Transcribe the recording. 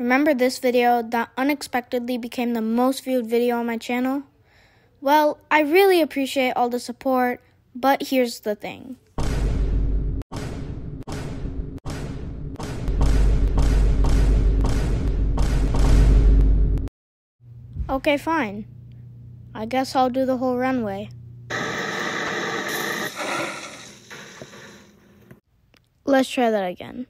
Remember this video that unexpectedly became the most viewed video on my channel? Well, I really appreciate all the support, but here's the thing. Okay, fine. I guess I'll do the whole runway. Let's try that again.